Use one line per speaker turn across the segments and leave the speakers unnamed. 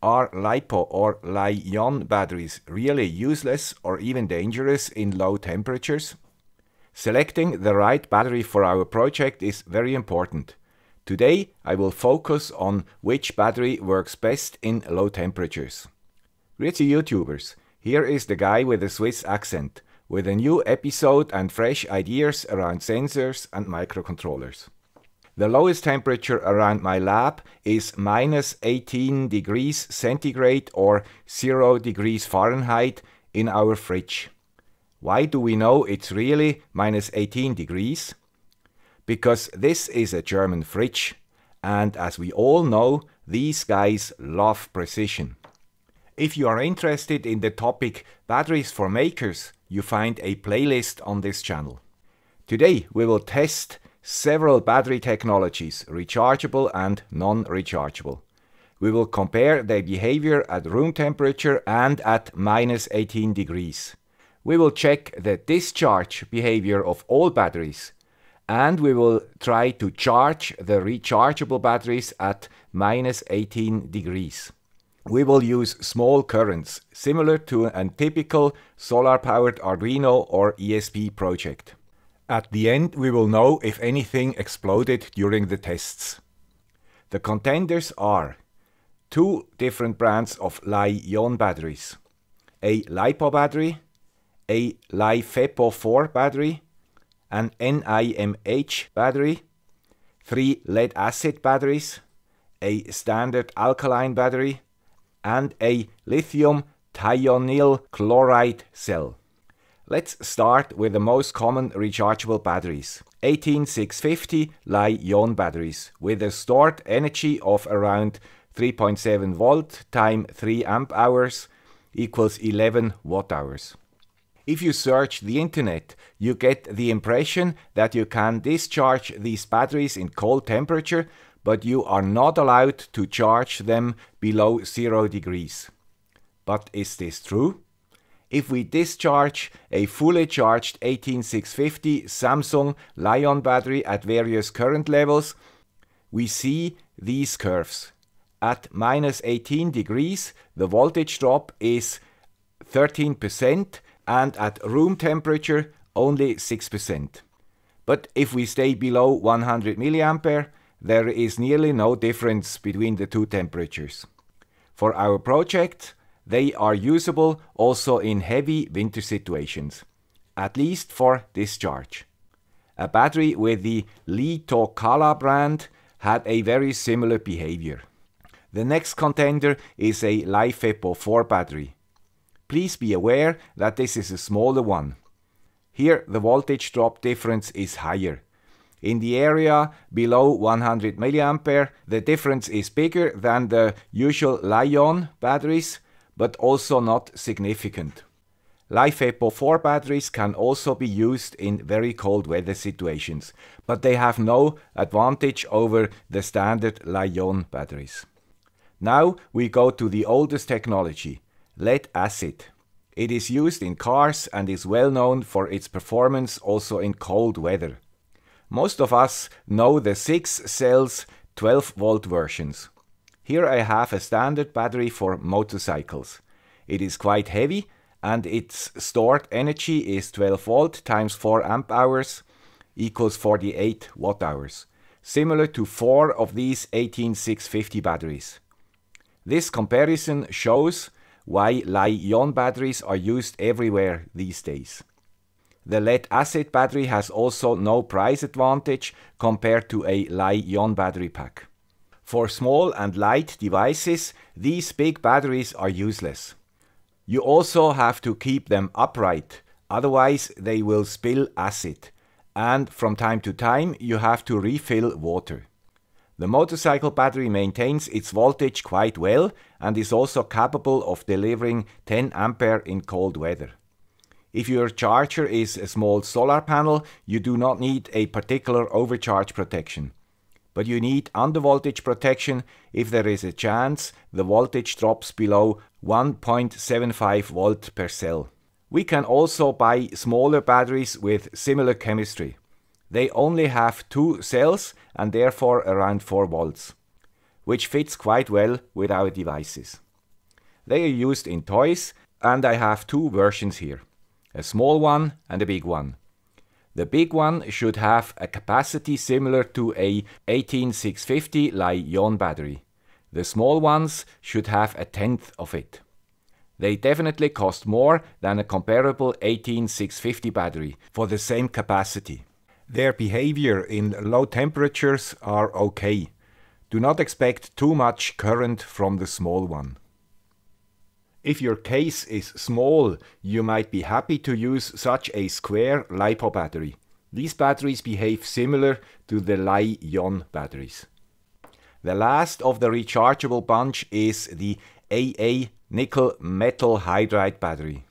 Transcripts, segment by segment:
Are LiPo or Li-ion batteries really useless or even dangerous in low temperatures? Selecting the right battery for our project is very important. Today I will focus on which battery works best in low temperatures. Grüezi YouTubers, here is the guy with a Swiss accent, with a new episode and fresh ideas around sensors and microcontrollers. The lowest temperature around my lab is minus 18 degrees centigrade or 0 degrees Fahrenheit in our fridge. Why do we know it's really minus 18 degrees? Because this is a German fridge, and as we all know, these guys love precision. If you are interested in the topic batteries for makers, you find a playlist on this channel. Today we will test several battery technologies, rechargeable and non-rechargeable. We will compare their behavior at room temperature and at minus 18 degrees. We will check the discharge behavior of all batteries and we will try to charge the rechargeable batteries at minus 18 degrees. We will use small currents, similar to a typical solar-powered Arduino or ESP project. At the end we will know if anything exploded during the tests. The contenders are two different brands of Li-ion batteries, a LiPo battery, a LiFePO 4 battery, an NIMH battery, three lead acid batteries, a standard alkaline battery, and a lithium thionyl chloride cell. Let's start with the most common rechargeable batteries. 18650 Li-ion batteries with a stored energy of around 3.7 volt time 3 amp hours equals 11 watt hours. If you search the internet, you get the impression that you can discharge these batteries in cold temperature, but you are not allowed to charge them below 0 degrees. But is this true? If we discharge a fully charged 18650 Samsung Li-ion battery at various current levels, we see these curves. At minus 18 degrees, the voltage drop is 13% and at room temperature only 6%. But if we stay below 100 mA, there is nearly no difference between the two temperatures. For our project, they are usable also in heavy winter situations, at least for discharge. A battery with the LiitoKala brand had a very similar behavior. The next contender is a LiFePO 4 battery. Please be aware that this is a smaller one. Here the voltage drop difference is higher. In the area below 100 mA, the difference is bigger than the usual Li-ion batteries, but also not significant. LiFePO 4 batteries can also be used in very cold weather situations, but they have no advantage over the standard Li-ion batteries. Now we go to the oldest technology, lead acid. It is used in cars and is well known for its performance also in cold weather. Most of us know the 6 cells 12 volt versions. Here I have a standard battery for motorcycles. It is quite heavy and its stored energy is 12 volt times 4 amp hours equals 48 watt hours, similar to four of these 18650 batteries. This comparison shows why Li-ion batteries are used everywhere these days. The lead acid battery has also no price advantage compared to a Li-ion battery pack. For small and light devices, these big batteries are useless. You also have to keep them upright, otherwise they will spill acid. And from time to time you have to refill water. The motorcycle battery maintains its voltage quite well and is also capable of delivering 10 ampere in cold weather. If your charger is a small solar panel, you do not need a particular overcharge protection but you need undervoltage protection if there is a chance the voltage drops below 1.75 volt per cell. We can also buy smaller batteries with similar chemistry. They only have two cells and therefore around 4 volts, which fits quite well with our devices. They are used in toys and I have two versions here, a small one and a big one. The big one should have a capacity similar to a 18650 Li-ion battery. The small ones should have a tenth of it. They definitely cost more than a comparable 18650 battery for the same capacity. Their behavior in low temperatures are okay. Do not expect too much current from the small one. If your case is small, you might be happy to use such a square LiPo battery. These batteries behave similar to the Li-ion batteries. The last of the rechargeable bunch is the AA nickel metal hydride battery.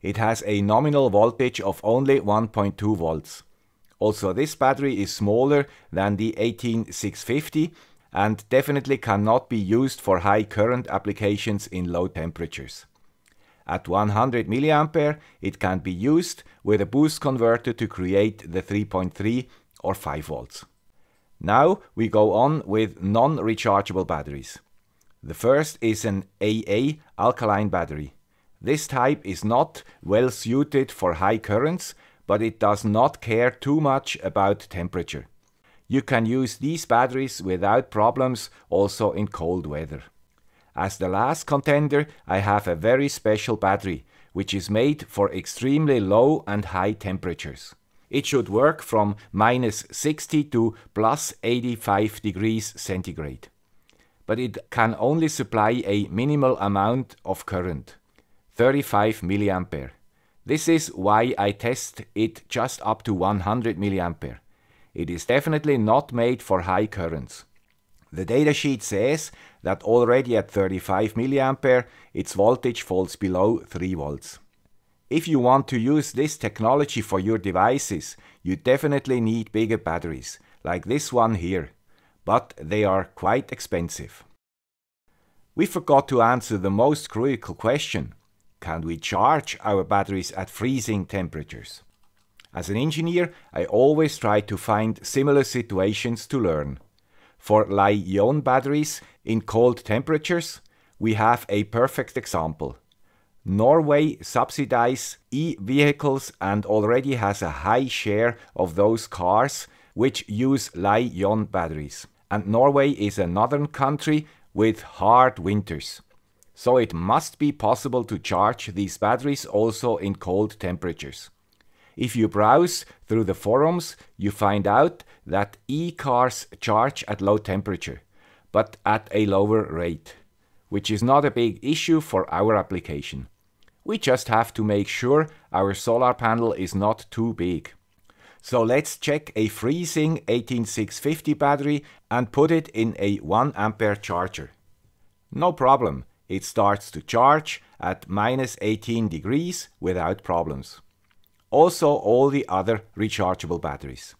It has a nominal voltage of only 1.2 volts. Also this battery is smaller than the 18650 and definitely cannot be used for high current applications in low temperatures. At 100 mA it can be used with a boost converter to create the 3.3 or 5 volts. Now we go on with non-rechargeable batteries. The first is an AA alkaline battery. This type is not well suited for high currents, but it does not care too much about temperature. You can use these batteries without problems also in cold weather. As the last contender, I have a very special battery, which is made for extremely low and high temperatures. It should work from minus 60 to plus 85 degrees centigrade but it can only supply a minimal amount of current, 35 mA. This is why I test it just up to 100 mA. It is definitely not made for high currents. The datasheet says that already at 35 mA its voltage falls below 3 volts. If you want to use this technology for your devices, you definitely need bigger batteries, like this one here but they are quite expensive. We forgot to answer the most critical question. Can we charge our batteries at freezing temperatures? As an engineer, I always try to find similar situations to learn. For Li-ion batteries in cold temperatures, we have a perfect example. Norway subsidizes e-vehicles and already has a high share of those cars which use Li-ion batteries. And Norway is a northern country with hard winters. So it must be possible to charge these batteries also in cold temperatures. If you browse through the forums, you find out that e-cars charge at low temperature, but at a lower rate, which is not a big issue for our application. We just have to make sure our solar panel is not too big. So let's check a freezing 18650 battery and put it in a 1 ampere charger. No problem, it starts to charge at minus 18 degrees without problems. Also all the other rechargeable batteries.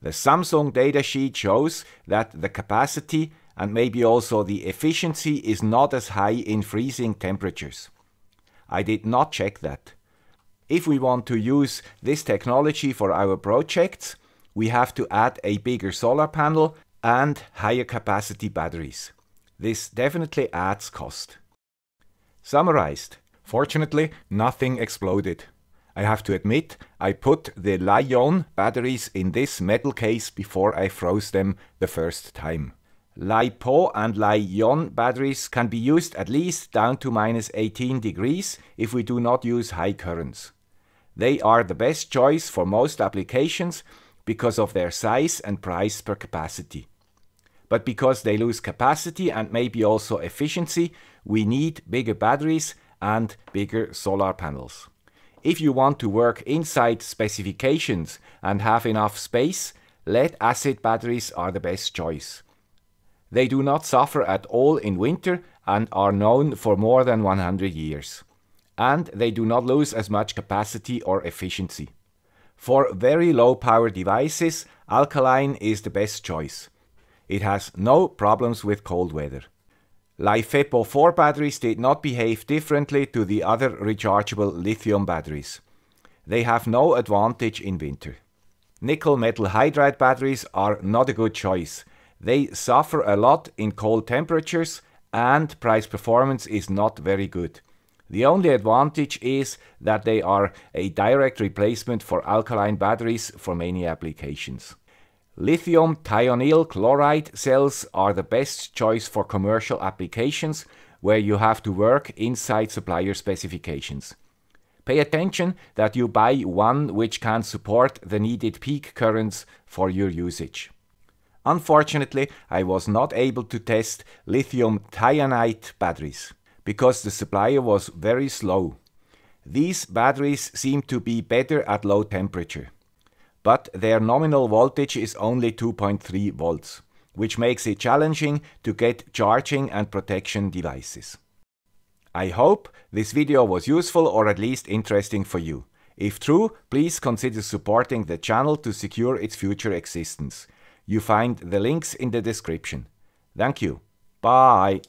The Samsung datasheet shows that the capacity and maybe also the efficiency is not as high in freezing temperatures. I did not check that. If we want to use this technology for our projects, we have to add a bigger solar panel and higher capacity batteries. This definitely adds cost. Summarized. Fortunately, nothing exploded. I have to admit, I put the Li-ion batteries in this metal case before I froze them the first time. LiPo and Li-ion batteries can be used at least down to minus 18 degrees if we do not use high currents. They are the best choice for most applications because of their size and price per capacity. But because they lose capacity and maybe also efficiency, we need bigger batteries and bigger solar panels. If you want to work inside specifications and have enough space, lead acid batteries are the best choice. They do not suffer at all in winter and are known for more than 100 years and they do not lose as much capacity or efficiency. For very low power devices, alkaline is the best choice. It has no problems with cold weather. LiFePO 4 batteries did not behave differently to the other rechargeable lithium batteries. They have no advantage in winter. Nickel metal hydride batteries are not a good choice. They suffer a lot in cold temperatures and price performance is not very good. The only advantage is that they are a direct replacement for alkaline batteries for many applications. Lithium thionyl chloride cells are the best choice for commercial applications where you have to work inside supplier specifications. Pay attention that you buy one which can support the needed peak currents for your usage. Unfortunately, I was not able to test lithium titanate batteries because the supplier was very slow. These batteries seem to be better at low temperature, but their nominal voltage is only 2.3 volts, which makes it challenging to get charging and protection devices. I hope this video was useful or at least interesting for you. If true, please consider supporting the channel to secure its future existence. You find the links in the description. Thank you. Bye.